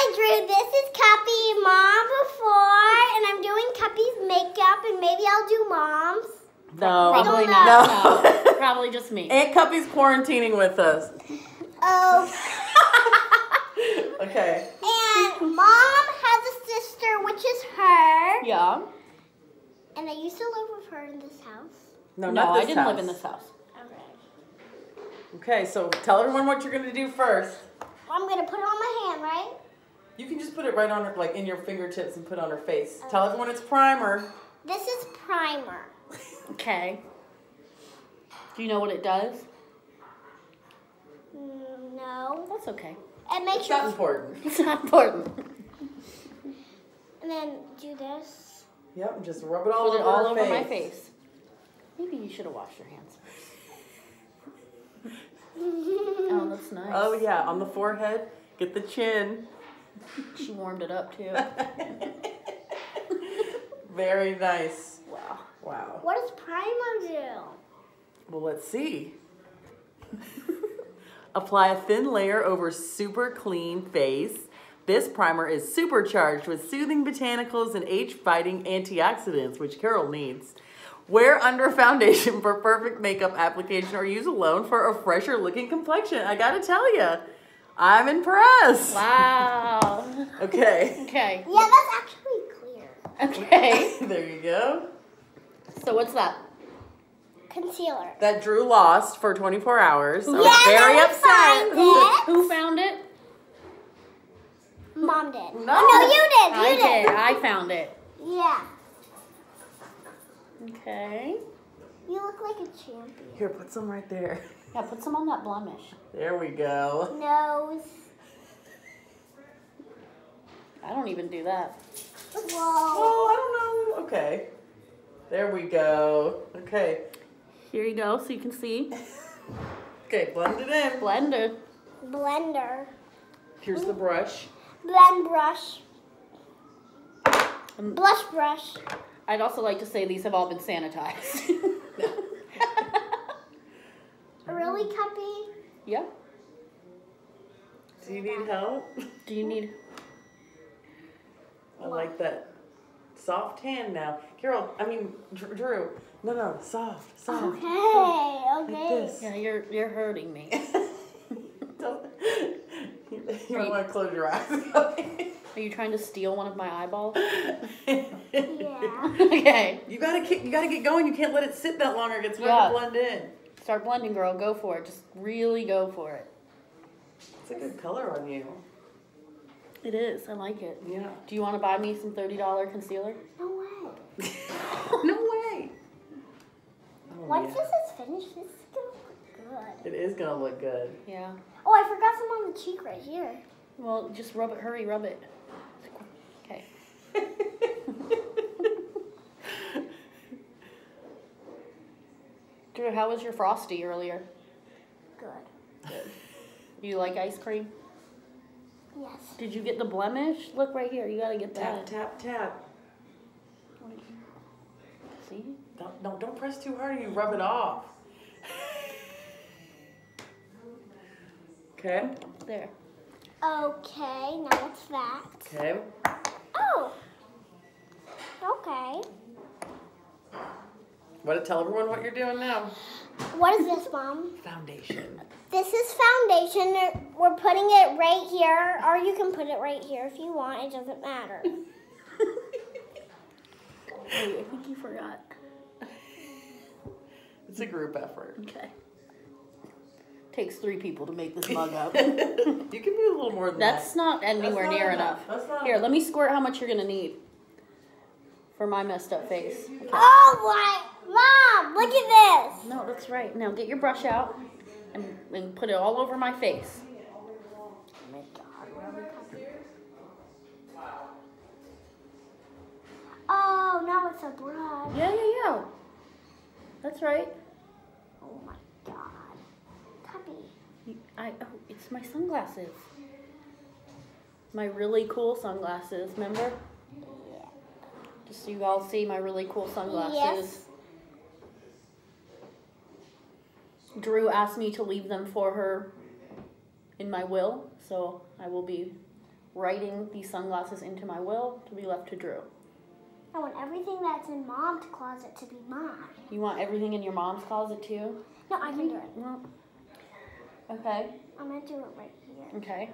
Hi, Drew. This is Cuppie, Mom before, and I'm doing Cuppie's makeup, and maybe I'll do Mom's. No. Probably don't not. know. No. Probably just me. Aunt Cuppie's quarantining with us. Oh, Okay. and Mom has a sister, which is her, Yeah. and I used to live with her in this house. No, No, not this I didn't live in this house. Okay. Okay, so tell everyone what you're gonna do first. I'm gonna put it on my hand, right? You can just put it right on her, like in your fingertips, and put it on her face. Tell everyone it's primer. This is primer. Okay. Do you know what it does? No. That's okay. It makes It's not you, important. It's not important. and then do this. Yep, and just rub it all Put over it all over my face. face. Maybe you should have washed your hands. Oh, that's nice. Oh yeah, on the forehead. Get the chin. She warmed it up too. Very nice. Wow. Wow. What does primer do? Well, let's see. Apply a thin layer over super clean face. This primer is supercharged with soothing botanicals and age-fighting antioxidants, which Carol needs. Wear under foundation for perfect makeup application or use alone for a fresher looking complexion. I gotta tell you, I'm impressed. Wow. Okay. Okay. Yeah, that's actually clear. Okay. there you go. So what's that? Concealer. That Drew lost for 24 hours. I was Yeah, very let upset. find it. Who found it? Mom did. No. Oh, no, you did. I You did. did. I found it. Yeah. Okay. You look like a champion. Here, put some right there. Yeah, put some on that blemish. There we go. Nose. I don't even do that. Whoa. Oh, I don't know. Okay. There we go. Okay. Here you go, so you can see. Okay, blend it in. Blended. Blender. Here's the brush. Blend brush. Um, Blush brush. I'd also like to say these have all been sanitized. Really, Cuppie? yeah. Do you need help? Do you need? I like that soft hand now. Carol, I mean, Drew. No, no, soft, soft. Okay, Like okay. this. Yeah, you're you're hurting me. Don't, you you might want to close your eyes. Are you trying to steal one of my eyeballs? Yeah. okay. You gotta keep, you gotta get going. You can't let it sit that long or it gets hard Yeah. to blend in. Start blending, girl. Go for it. Just really go for it. It's a good color on you. It is. I like it. Yeah. Do you want to buy me some thirty dollar concealer? No way. no way. Oh, Once yeah. this is finished, this is gonna look good. It is gonna look good. Yeah. Oh, I forgot some on the cheek right here. Well, just rub it. Hurry, rub it. Drew, how was your frosty earlier? Good. Good. You like ice cream? Yes. Did you get the blemish? Look right here. You gotta get that. tap, tap, tap. See? Don't, no, don't press too hard. You rub it off. Okay. There. Okay, now it's that. Okay. Oh. Okay. Want to tell everyone what you're doing now? What is this, Mom? Foundation. This is foundation. We're putting it right here, or you can put it right here if you want. It doesn't matter. Wait, I think you forgot. It's a group effort. Okay. Takes three people to make this mug up. you can do a little more than That's not anywhere not near enough. enough. That's not Here, enough. let me squirt how much you're gonna need for my messed up face. Okay. Oh my, Mom! Look at this. No, that's right. Now get your brush out and, and put it all over my face. Oh my God, really Cuppie. Oh, now it's a brush. Yeah, yeah, yeah. That's right. Oh my God. Puppy. I oh, it's my sunglasses. My really cool sunglasses. Remember? Yeah. Just so you all see my really cool sunglasses. Yes. Drew asked me to leave them for her in my will, so I will be writing these sunglasses into my will to be left to Drew. I want everything that's in mom's closet to be mine. You want everything in your mom's closet too? No, I can do it. No. Okay. I'm gonna do it right here. Okay.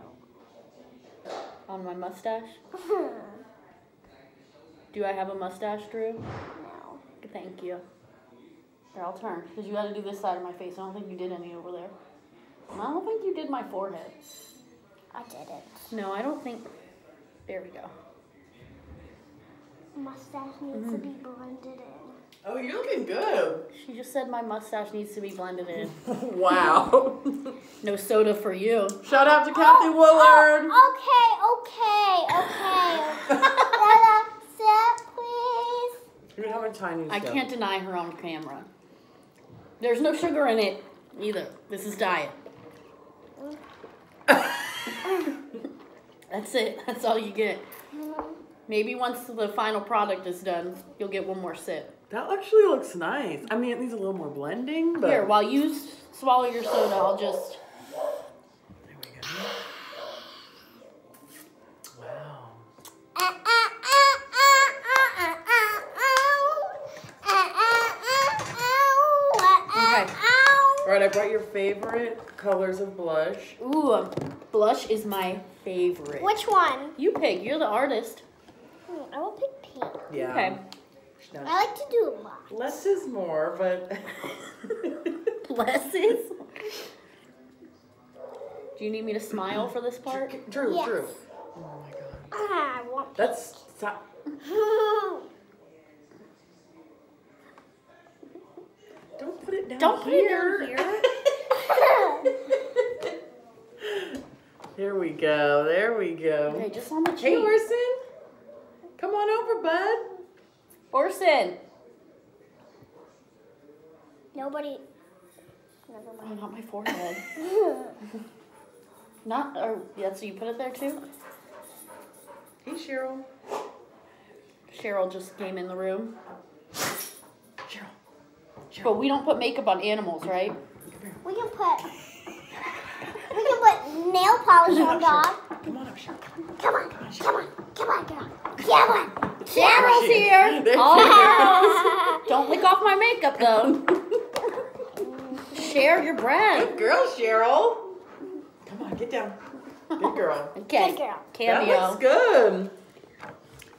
On my mustache. Do I have a mustache, Drew? no. Thank you. Here, I'll turn. Because you got to do this side of my face. I don't think you did any over there. I don't think you did my forehead. I did it. No, I don't think. There we go. Mustache needs to be mm-hmm. blended in. Oh, you're looking good. She just said my mustache needs to be blended in. wow. No soda for you. Shout out to Kathy oh, Willard. Oh, okay, okay, okay. Lala, sit, please. You have a tiny I sip. can't deny her on camera. There's no sugar in it either. This is diet. That's it. That's all you get. Maybe once the final product is done, you'll get one more sip. That actually looks nice. I mean, it needs a little more blending, but Here, while you swallow your soda, I'll just. I brought your favorite colors of blush. Ooh, um, blush is my favorite. Which one? You pick. You're the artist. Hmm, I will pick pink. Yeah. Okay. I like to do a lot. less is more, but Less is? Do you need me to smile for this part? Drew, Yes. Drew. Oh my god. Ah, I want That's stop. Don't put it down Don't put it here. down here. There we go. There we go. Okay, just on the cheek. Hey, Orson. Come on over, bud. Orson. Nobody. Never Oh, not my forehead. Not. Or yeah. So you put it there too. Hey, Cheryl. Cheryl just came in the room. Cheryl. But we don't put makeup on animals, right? We can put. We can put nail polish on dog. Come on up, Cheryl. Come on, come on, come on, girl. Come on. Cheryl's here. There All girls. Don't lick off my makeup though. Share your bread. Good girl, Cheryl. Come on, get down. Good girl. Okay. Good girl. Cameo. That looks good.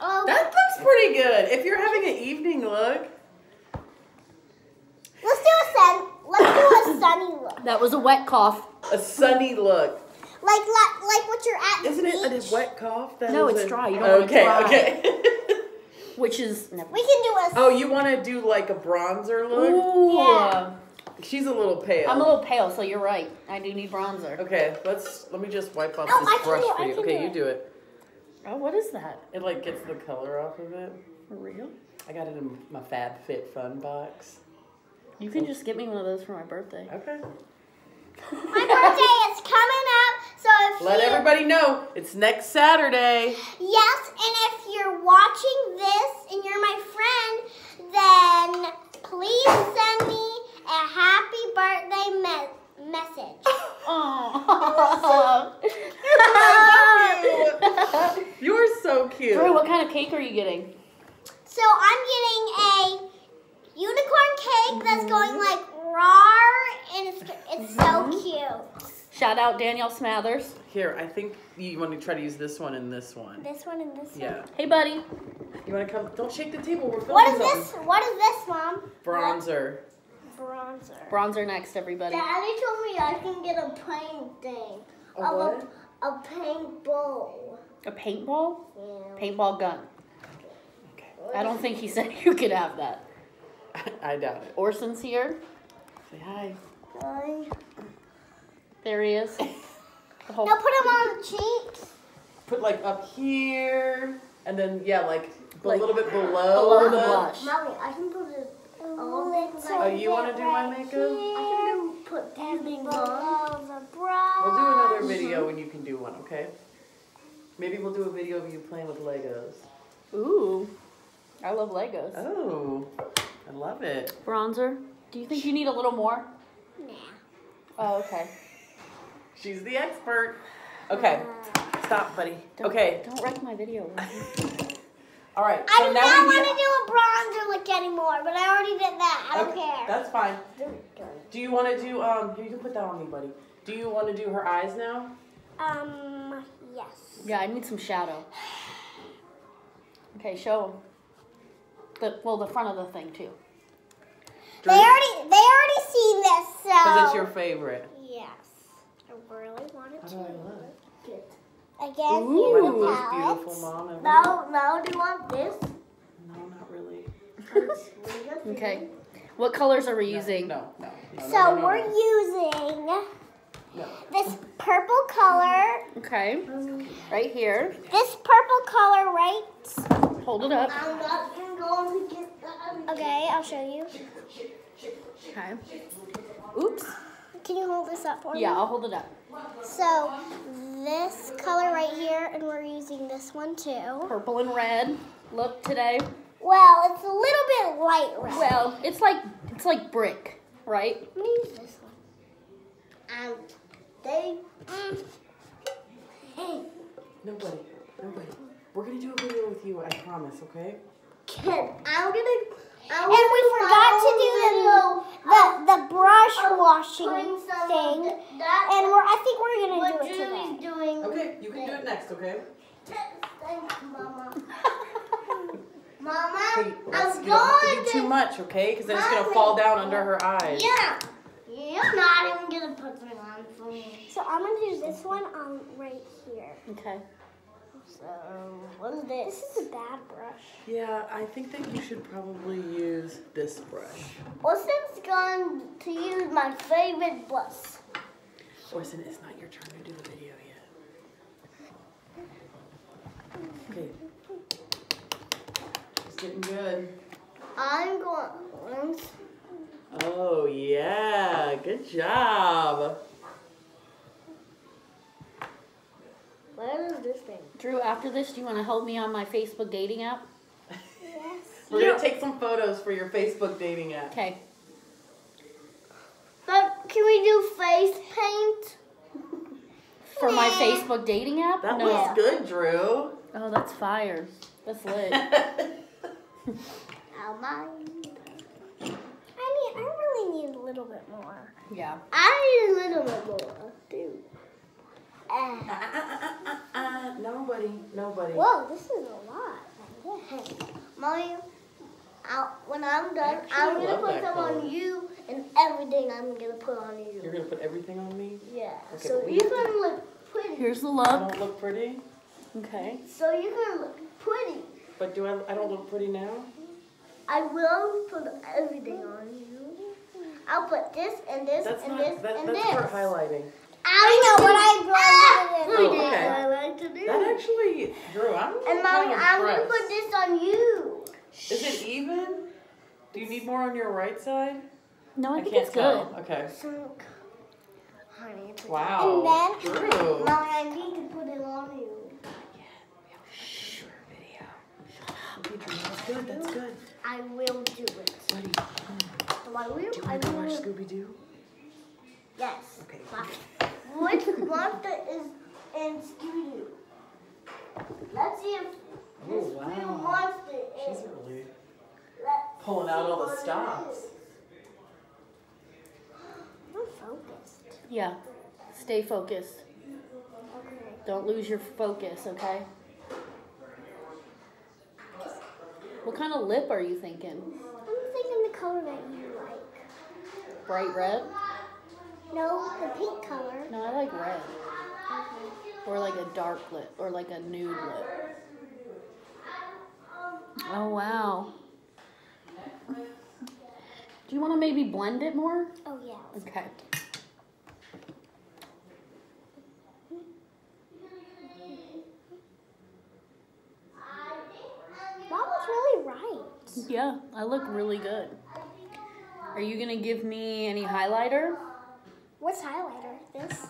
Oh, That looks pretty good. If you're having an evening look, let's do a sun. Let's do a sunny look. That was a wet cough. a sunny look. Like like like what you're at. Isn't it beach. a wet cough? That No, it's a- dry. You don't want it okay, dry. okay. Which is. We can do a. oh, you want to do like a bronzer look? Ooh. Yeah. She's a little pale. I'm a little pale, so you're right. I do need bronzer. Okay, let's let me just wipe off Oh, this I brush do for you. Okay, do you it. do it. Oh, what is that? It like gets the color off of it. For real? I got it in my Fab Fit Fun box. You can just get me one of those for my birthday. Okay. My birthday is coming up, so if Let you everybody know it's next Saturday. yes, and if you're watching this and you're my friend, then please send me a happy birthday me- message. Oh. You're so cute. Drew, what kind of cake are you getting? So I'm getting a unicorn cake that's going like raw, and it's it's so mm-hmm. cute. Shout out Danielle Smathers. Here, I think you want to try to use this one and this one. This one and this Yeah. one. Yeah. Hey, buddy. You want to come? Don't shake the table. We're filming What is something. this? What is this, mom? Bronzer. Bronzer. Bronzer next, everybody. Daddy told me I can get a paint thing. A what? A, a paint bowl. A paintball? Yeah. Paintball gun. Okay. I don't think he said you could have that. I doubt it. Orson's here. Say hi. Hi. There he is. The whole- Now put him on the cheeks. Put like up here, and then yeah, like a Like, little bit below. below the the- blush. Mommy, I can put it all the Oh, you want to do my makeup? I can do, put these the on. We'll do another video when you can do one, okay? Maybe we'll do a video of you playing with Legos. Ooh. I love Legos. Oh, I love it. Bronzer. Do you think you need a little more? Nah. Oh, okay. She's the expert. Okay, Stop, buddy. Don't- Okay. Don't wreck my video. Lindsay. All right. I do now not want to do a bronzer look anymore, but I already did that. I don't Okay, care. That's fine. Do you want to do? Um, here you can put that on me, buddy. Do you want to do her eyes now? Um, yes. yeah, I need some shadow. Okay, show them. The well, the front of the thing too. They already, they already seen this, so. Because it's your favorite. Yes. I really wanted How to. do I look? Again, Ooh. here's Am I the the palette. beautiful mom ever? No, no, do you want this? No, not really. Okay. What colors are we using? No, no. no, no, So no, no, we're no. using No. this purple color, Okay. Um, right here. this purple color right. Hold it up. I'm not going to get Okay, I'll show you. Okay. Oops. Can you hold this up for me? Yeah, I'll hold it up. So this color right here, and we're using this one too. Purple and red. Look today. Well, it's a little bit light red. Well, it's like it's like brick, right? I'm gonna use this one. And they. Mm. Hey, Nobody. Nobody. We're gonna do a video with you. I promise. Okay. Kid, I'm gonna. I'm and we forgot to do the the, the brush washing thing, and we're I think we're gonna do it today. doing. Okay. You can do it next. Okay. Thanks, Mama. Mama, Hey, let's, I'm you don't to do too much, okay? Because then it's gonna fall down under her eyes. Yeah. You're not even gonna put them on for me. So I'm gonna do this one on right here. Okay. So what is this? This is a bad brush. Yeah, I think that you should probably use this brush. Wilson's going to use my favorite brush. Orson, it's not your turn to do the video yet. Okay. It's getting good. I'm going. Oh yeah, good job. Where is this thing? Drew, after this, do you want to help me on my Facebook dating app? Yes. We're gonna take some photos for your Facebook dating app. Okay. But can we do face paint? For my Facebook dating app? That no. looks good, Drew. Oh, that's fire. That's lit. I'll mind. I need. I really need a little bit more. yeah. I need a little bit more, too. Uh, nobody, nobody. Whoa, this is a lot. Mommy, I'll, when I'm done, I I'm gonna put that them color. on you and everything I'm gonna put on you. You're gonna put everything on me? yeah. Okay, so but we you have to- can look pretty. Here's the I look. don't look pretty, Okay. So you can look pretty. but do I? I don't look pretty now. I will put everything on you. I'll put this and this That's and not. this that, and that's this. for highlighting. I know what I'm going to. Oh, okay. I like to do. That actually, Drew. I'm. and mommy, kind of I'm gonna put this on you. Is it even? Do you need more on your right side? No, I, think can't it's good. Okay. So, honey, it's Wow. And then, Drew. mommy, I need to put it on you. Sure, video. Okay, That's good. That's good. I will do it. Buddy, So I will. do you want to watch Scooby Doo? Yes. Okay. Which monster is in Scooby-Doo? Let's see if Oh this real wow. monster She's is. really Let's pulling out all the stops. is. I'm focused. Yeah. Stay focused. Okay. Don't lose your focus, okay? What kind of lip are you thinking? I'm thinking the color that you like. Bright red? No, the pink color. No, I like red. Or like a dark lip, or like a nude lip. Oh, wow. Do you want to maybe blend it more? Oh yeah. Okay. Mom was really right. Yeah, I look really good. Are you going to give me any highlighter? What's highlighter? This?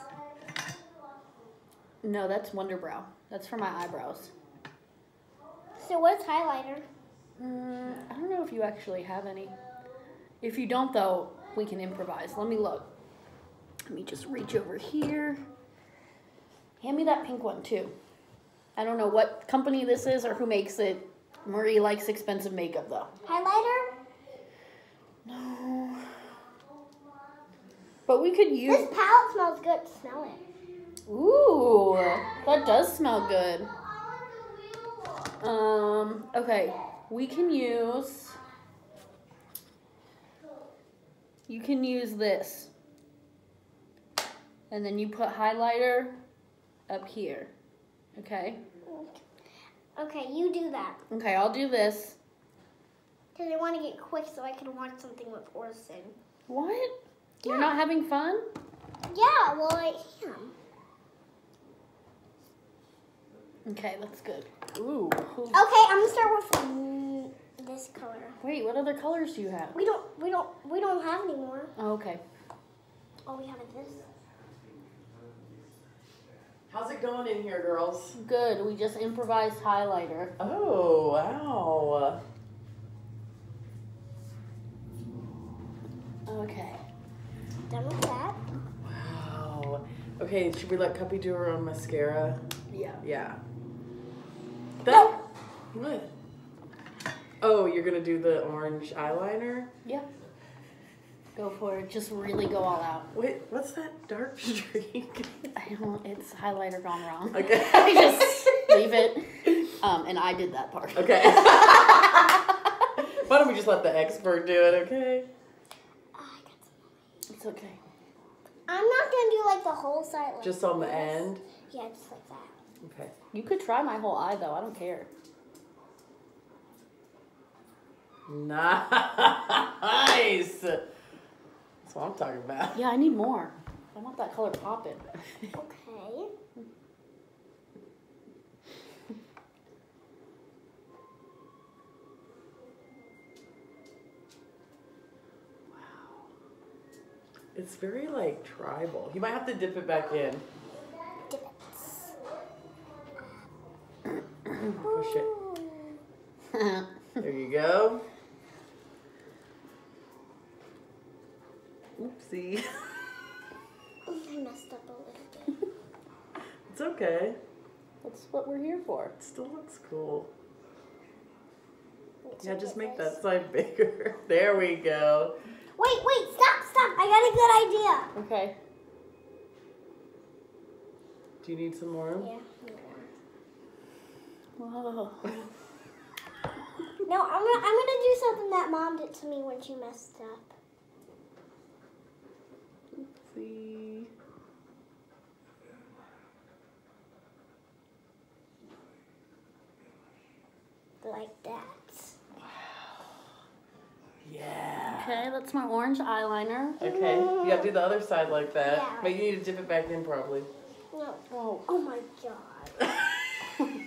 No, that's Wonder Brow. That's for my eyebrows. So what's highlighter? Mm, I don't know if you actually have any. If you don't, though, we can improvise. Let me look. Let me just reach over here. Hand me that pink one too. I don't know what company this is or who makes it. Marie likes expensive makeup though. Highlighter? No. But we could use. This palette smells good. Smell it. Ooh, that does smell good. Um, okay, we can use. You can use this. And then you put highlighter up here. Okay? Okay, you do that. Okay, I'll do this. Because I want to get quick so I can watch something with Orson. What? You're not having fun? Yeah, well, I am. Okay, that's good. Ooh. ooh. Okay, I'm gonna start with mm, this color. Wait, what other colors do you have? We don't, we don't, we don't have any more. Oh, okay. All we have is this. How's it going in here, girls? Good. We just improvised highlighter. Oh, wow. Okay. Done with that. Wow. Okay, should we let Cuppie do her own mascara? Yeah. Yeah. That. What? Oh, you're gonna do the orange eyeliner? Yeah. Go for it. Just really go all out. Wait, what's that dark streak? I don't. It's highlighter gone wrong. Okay. just leave it. Um, and I did that part. Okay. Why don't we just let the expert do it, okay? I got some. It's okay. I'm not gonna do the whole side. Like Just on the this. end? Yeah, just like that. Okay. You could try my whole eye though. I don't care. Nice. That's what I'm talking about. Yeah, I need more. I want that color popping. Okay. It's very like tribal. You might have to dip it back in. Push it. There you go. Oopsie. I messed up a little bit. It's okay. That's what we're here for. It still looks cool. Yeah, just make that side bigger. There we go. Wait, wait, stop, stop! I got a good idea. Okay. Do you need some more? Yeah. Whoa. No, I'm gonna, I'm gonna do something that mom did to me when she messed up. See. Like that. Okay, that's my orange eyeliner. Okay. You gotta do the other side like that. Yeah. But you need to dip it back in probably. No. Oh. Oh my god.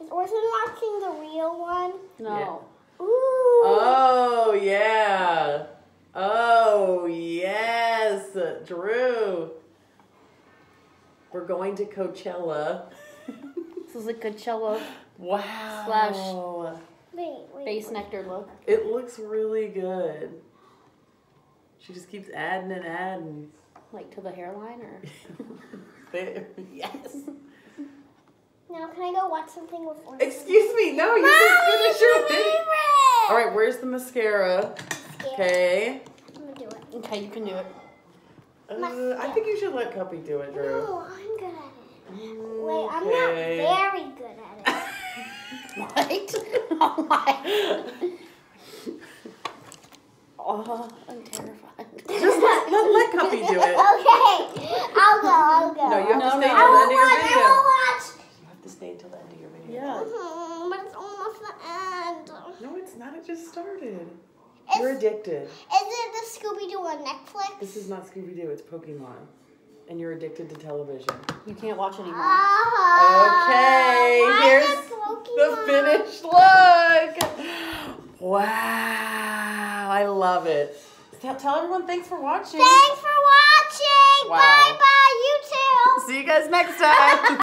Is Orson watching the real one? No. Ooh. Oh yeah. Oh yes, Drew. We're going to Coachella. This is a Coachella Wow. Slash- Wait, wait. face wait. nectar look. It looks really good. She just keeps adding and adding. Like to the hairline or There. Yes. Now can I go watch something with Orson? Excuse me. No, you Mom, can finish your my thing. All right. Where's the mascara? Okay. I'm gonna do it. Okay, you can do it. Uh, I think you should let Cuppie do it, Drew. No, I'm good at it. Wait, I'm not very good at it. What? oh my. Oh, I'm terrified. Just let, let, let Cuppie do it. Okay, I'll go. I'll go. No, you have No, to stay no. I until the will end of your watch. video. I will watch. You have to stay until the end of your video. Yeah. Mhm, but it's almost the end. No, it's not. It just started. Is, You're addicted. is it the Scooby Doo on Netflix? This is not Scooby Doo. It's Pokemon. And you're addicted to television. You can't watch anymore. Ah, Okay, why here's? The finished look. Wow, I love it. Tell, tell everyone thanks for watching. Thanks for watching. Wow. Bye bye, you too. See you guys next time.